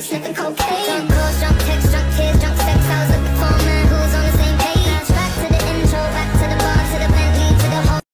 sipping cocaine.